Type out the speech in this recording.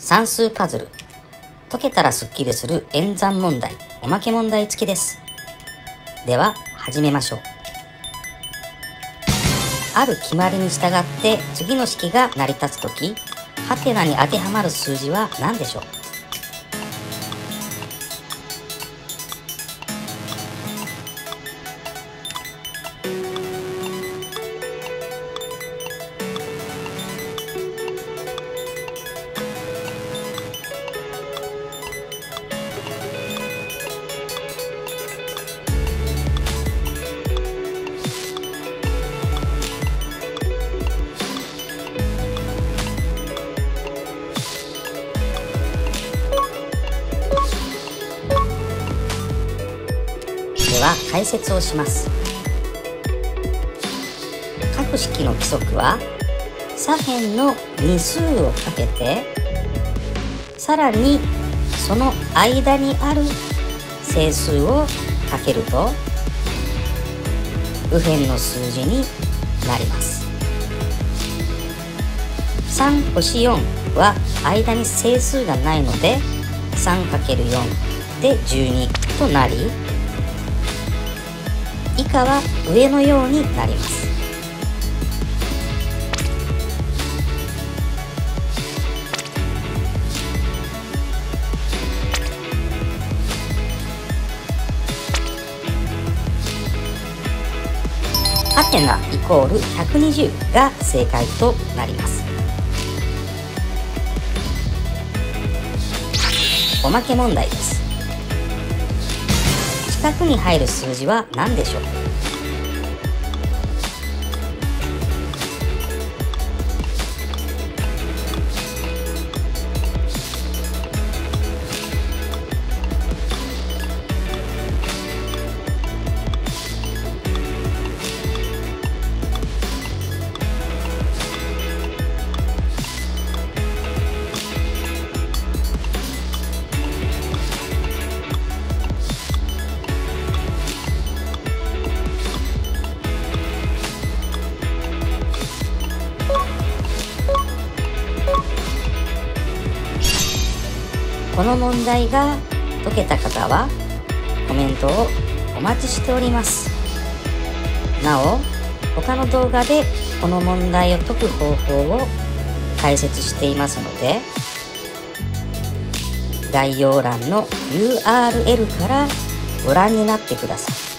算数パズル。解けたらスッキリする演算問題。おまけ問題付きです。では始めましょう。ある決まりに従って次の式が成り立つときハテナに当てはまる数字は何でしょう？は解説をします。各式の規則は左辺の2数をかけてさらにその間にある整数をかけると右辺の数字になります。3星4は間に整数がないので 3×4 で12となり以下は上のようになります。ハテナイコール120が正解となります。おまけ問題です。四角に入る数字は何でしょう？この問題が解けた方はコメントをお待ちしております。なお他の動画でこの問題を解く方法を解説していますので概要欄の URL からご覧になってください。